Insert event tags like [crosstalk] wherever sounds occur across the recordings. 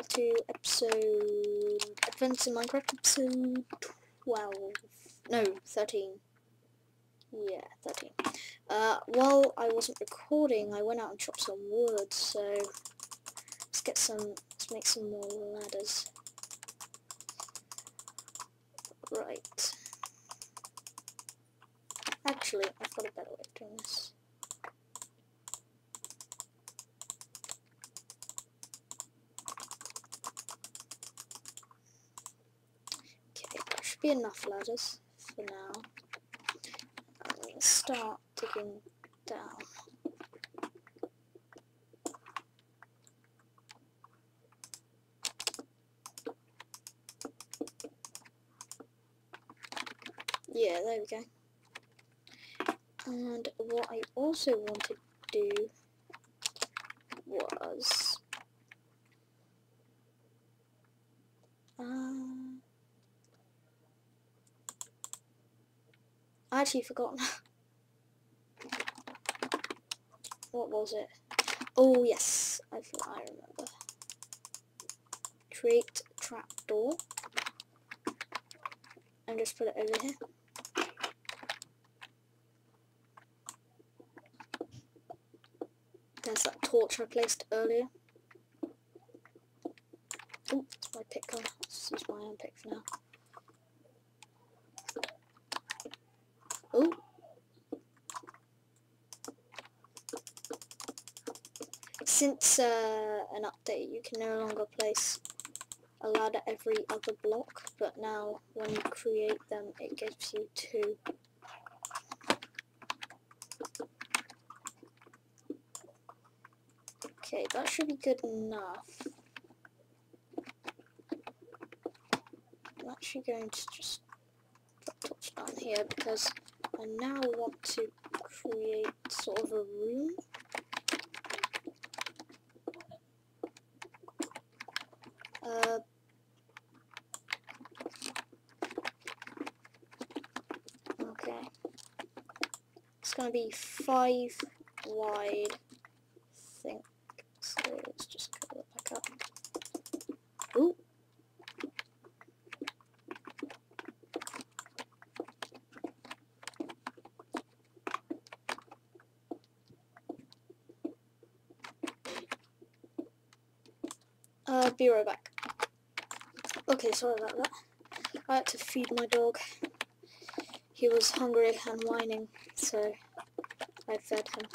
back to episode Adventures in Minecraft episode 12. No, 13. Yeah, 13. Uh, while I wasn't recording, I went out and chopped some wood, so let's get some, let's make some more ladders. Right. Actually, I've got a better way of doing this. Okay, there should be enough ladders for now. To start digging down. Yeah, there we go. And what I also wanted to do was um, I actually forgotten. [laughs] what was it? Oh yes, I I remember. Create trapdoor and just put it over here. There's that torch I placed earlier. Oh, it's my pick. Let's use my own pick for now. Oh. Since uh, an update, you can no longer place a ladder every other block, but now when you create them, it gives you two. Okay, that should be good enough. I'm actually going to just put down here because I now want to create sort of a room. Uh, okay. It's going to be five wide, I think. So let's just it back up. Ooh. Uh, be right back. Okay, sorry about that. I had to feed my dog. He was hungry and whining, so I fed him.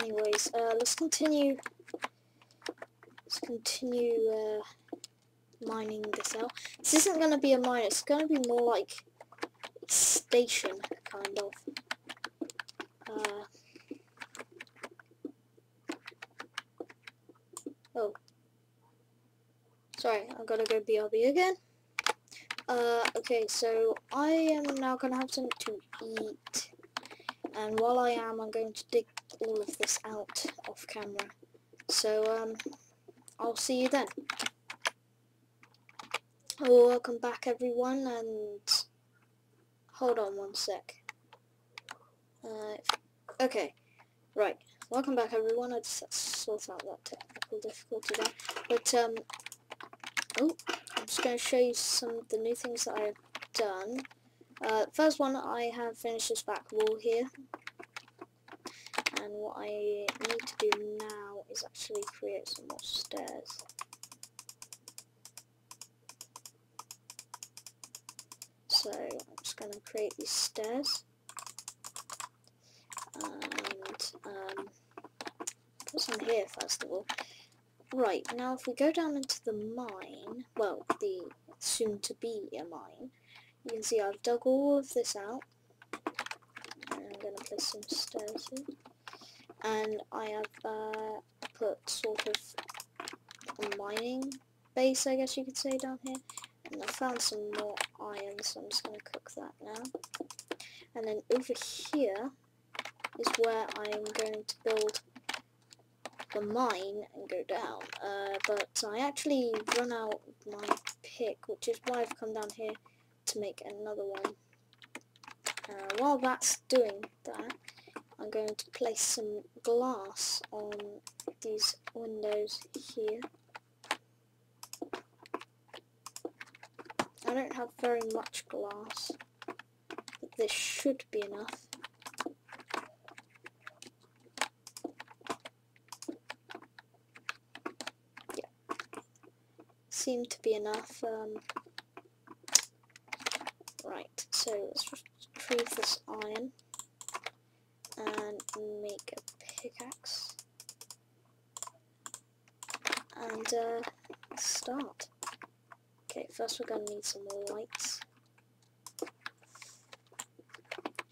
Anyways, uh, let's continue let's continue uh, mining this out. This isn't going to be a mine, it's going to be more like station, kind of. Uh, oh. Sorry, I've got to go BRB again. Uh, okay, so I am now going to have something to eat. And while I am, I'm going to dig all of this out off camera. So, um, I'll see you then. Oh, welcome back everyone and hold on one sec. Uh, okay, right. Welcome back everyone. I just sort out that technical difficulty there. But um, oh, I'm just going to show you some of the new things that I've done. Uh, first one, I have finished this back wall here. And what I need to do now is actually create some more stairs. So I'm just going to create these stairs. And um, put some here first of all. Right, now if we go down into the mine, well, the soon to be a mine, you can see I've dug all of this out. And I'm going to place some stairs here and I have uh, put sort of a mining base, I guess you could say, down here. And I found some more iron, so I'm just going to cook that now. And then over here is where I'm going to build the mine and go down. Uh, but I actually run out my pick, which is why I've come down here to make another one. Uh, while that's doing that, I'm going to place some glass on these windows here. I don't have very much glass, but this should be enough. Yeah, seem to be enough. Um, so let's retrieve this iron and make a pickaxe and uh, start. Okay, first we're going to need some lights.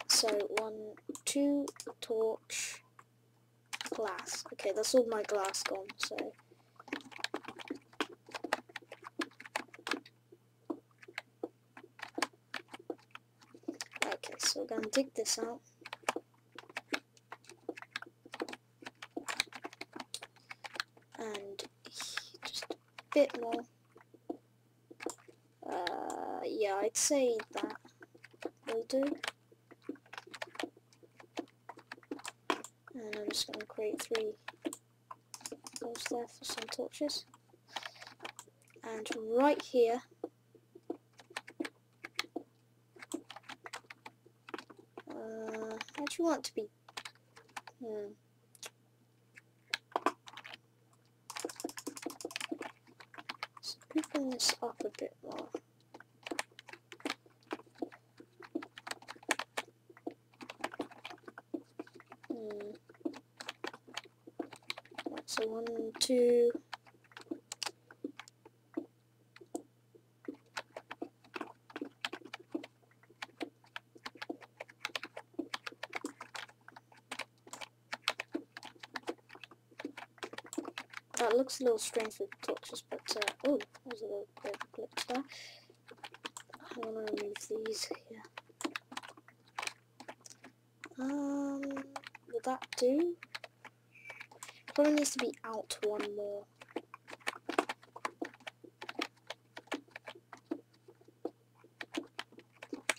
So, one, two, torch, glass. Okay, that's all my glass gone, so... Okay, so we're going to dig this out. And just a bit more. Uh, yeah, I'd say that will do. And I'm just going to create three holes there for some torches. And right here, uh, how do you want to be? Hmm. So open this up a bit more. Hmm. Right, so one, two. That looks a little strange with torches, but uh, oh, there's a little bit of a glitch there. I want to remove these here. Um, will that do? Probably needs to be out one more.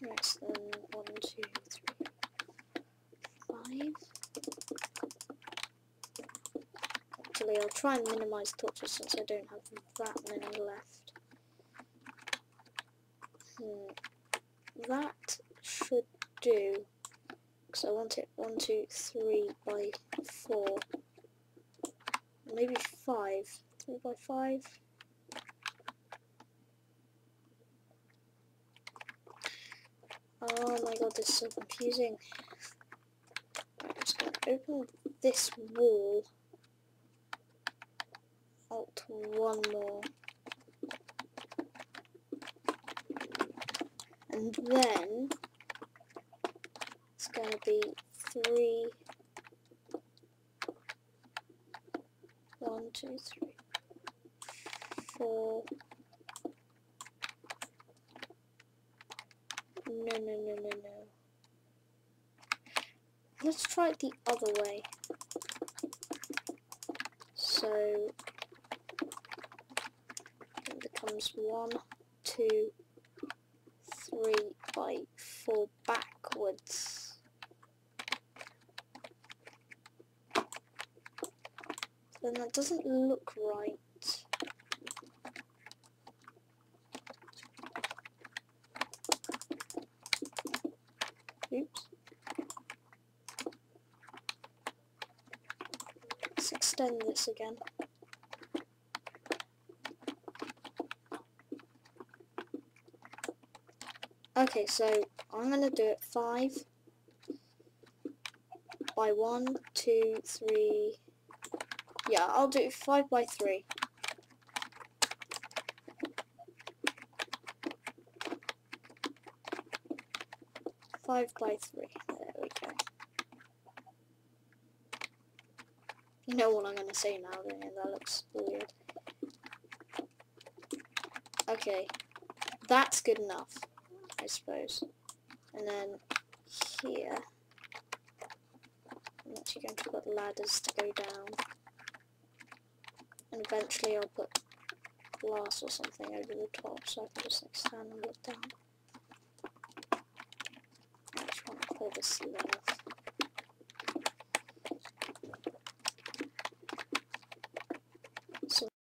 Right, so then one, two, three, five. Actually, I'll try and minimize torches since I don't have that many left. Hmm. That should do. Because I want it one, two, three by four. Maybe five. Three by five. Oh my god, this is so confusing. Right, I'm just going to open this wall. Alt one more. And then it's going to be three. One, two, three, four. No, no, no, no, no. Let's try it the other way. So becomes one, two, three by four backwards. Then that doesn't look right. Oops. Let's extend this again. Okay, so I'm gonna do it five by one, two, three. Yeah, I'll do five by three. Five by three. There we go. You know what I'm gonna say now, don't you? That looks weird. Okay, that's good enough. I suppose. And then here, I'm actually going to put ladders to go down. And eventually I'll put glass or something over the top so I can just like stand and look down. I just want to pull the ceiling